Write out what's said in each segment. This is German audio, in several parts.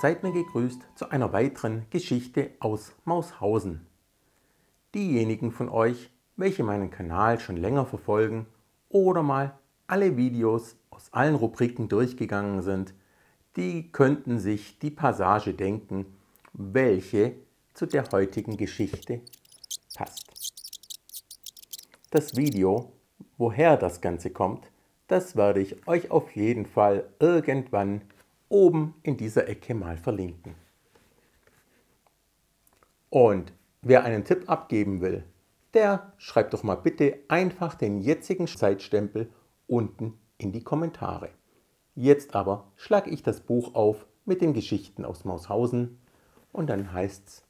seid mir gegrüßt zu einer weiteren Geschichte aus Maushausen. Diejenigen von euch, welche meinen Kanal schon länger verfolgen oder mal alle Videos aus allen Rubriken durchgegangen sind, die könnten sich die Passage denken, welche zu der heutigen Geschichte passt. Das Video, woher das Ganze kommt, das werde ich euch auf jeden Fall irgendwann oben in dieser Ecke mal verlinken. Und wer einen Tipp abgeben will, der schreibt doch mal bitte einfach den jetzigen Zeitstempel unten in die Kommentare. Jetzt aber schlage ich das Buch auf mit den Geschichten aus Maushausen und dann heißt es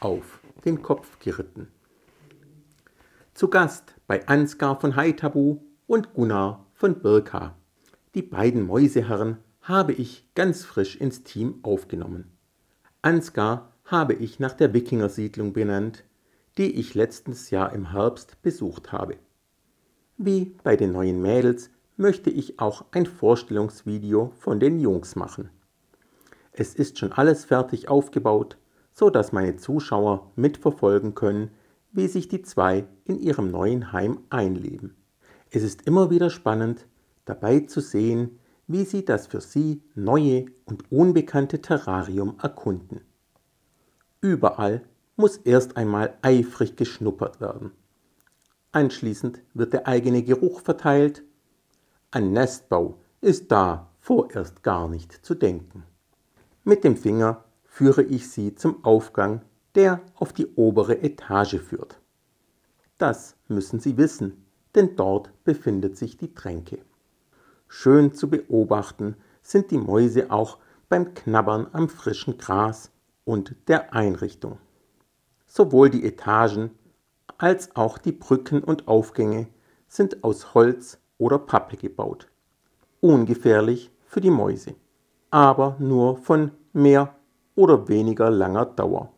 auf den Kopf geritten. Zu Gast bei Ansgar von Haithabu und Gunnar von Birka. Die beiden Mäuseherren habe ich ganz frisch ins Team aufgenommen. Ansgar habe ich nach der Wikingersiedlung benannt, die ich letztes Jahr im Herbst besucht habe. Wie bei den neuen Mädels möchte ich auch ein Vorstellungsvideo von den Jungs machen. Es ist schon alles fertig aufgebaut, so dass meine Zuschauer mitverfolgen können, wie sich die zwei in ihrem neuen Heim einleben. Es ist immer wieder spannend, dabei zu sehen, wie sie das für sie neue und unbekannte Terrarium erkunden. Überall muss erst einmal eifrig geschnuppert werden. Anschließend wird der eigene Geruch verteilt. An Nestbau ist da vorerst gar nicht zu denken. Mit dem Finger führe ich sie zum Aufgang, der auf die obere Etage führt. Das müssen Sie wissen, denn dort befindet sich die Tränke. Schön zu beobachten sind die Mäuse auch beim Knabbern am frischen Gras und der Einrichtung. Sowohl die Etagen als auch die Brücken und Aufgänge sind aus Holz oder Pappe gebaut. Ungefährlich für die Mäuse, aber nur von mehr oder weniger langer Dauer.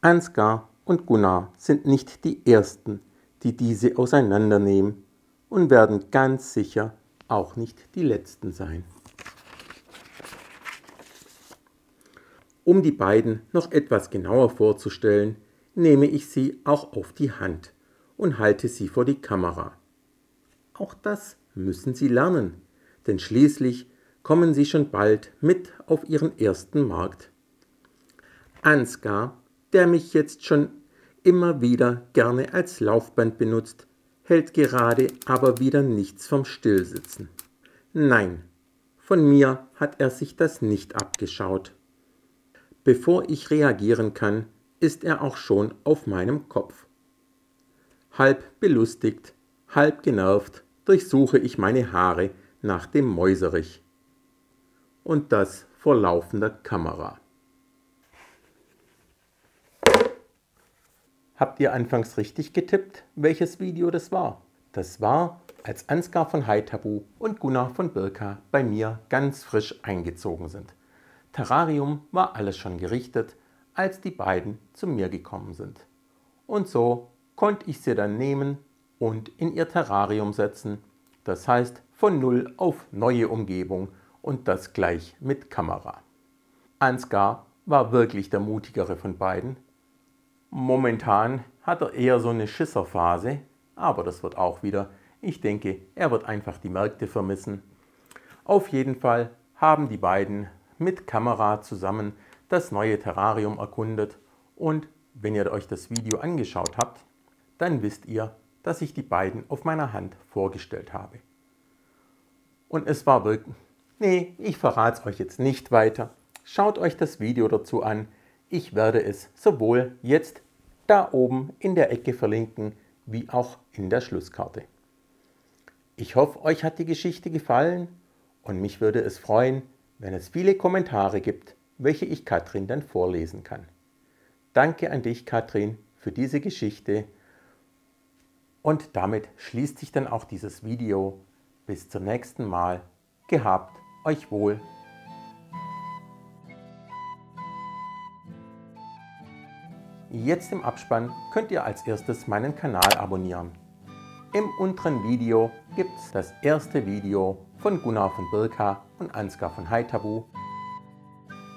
Ansgar und Gunnar sind nicht die Ersten, die diese auseinandernehmen und werden ganz sicher auch nicht die letzten sein. Um die beiden noch etwas genauer vorzustellen, nehme ich sie auch auf die Hand und halte sie vor die Kamera. Auch das müssen sie lernen, denn schließlich kommen sie schon bald mit auf ihren ersten Markt. Ansgar, der mich jetzt schon immer wieder gerne als Laufband benutzt, hält gerade aber wieder nichts vom Stillsitzen. Nein, von mir hat er sich das nicht abgeschaut. Bevor ich reagieren kann, ist er auch schon auf meinem Kopf. Halb belustigt, halb genervt durchsuche ich meine Haare nach dem Mäuserich. Und das vor laufender Kamera. Habt ihr anfangs richtig getippt, welches Video das war? Das war, als Ansgar von Haitabu und Gunnar von Birka bei mir ganz frisch eingezogen sind. Terrarium war alles schon gerichtet, als die beiden zu mir gekommen sind. Und so konnte ich sie dann nehmen und in ihr Terrarium setzen, das heißt von Null auf neue Umgebung und das gleich mit Kamera. Ansgar war wirklich der mutigere von beiden, Momentan hat er eher so eine Schisserphase, aber das wird auch wieder. Ich denke, er wird einfach die Märkte vermissen. Auf jeden Fall haben die beiden mit Kamera zusammen das neue Terrarium erkundet und wenn ihr euch das Video angeschaut habt, dann wisst ihr, dass ich die beiden auf meiner Hand vorgestellt habe. Und es war wirklich... Nee, ich verrate es euch jetzt nicht weiter. Schaut euch das Video dazu an. Ich werde es sowohl jetzt da oben in der Ecke verlinken, wie auch in der Schlusskarte. Ich hoffe, euch hat die Geschichte gefallen und mich würde es freuen, wenn es viele Kommentare gibt, welche ich Katrin dann vorlesen kann. Danke an dich, Katrin, für diese Geschichte und damit schließt sich dann auch dieses Video. Bis zum nächsten Mal. Gehabt euch wohl. Jetzt im Abspann könnt ihr als erstes meinen Kanal abonnieren. Im unteren Video gibt es das erste Video von Gunnar von Birka und Ansgar von Haitabu.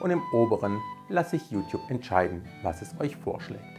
Und im oberen lasse ich YouTube entscheiden, was es euch vorschlägt.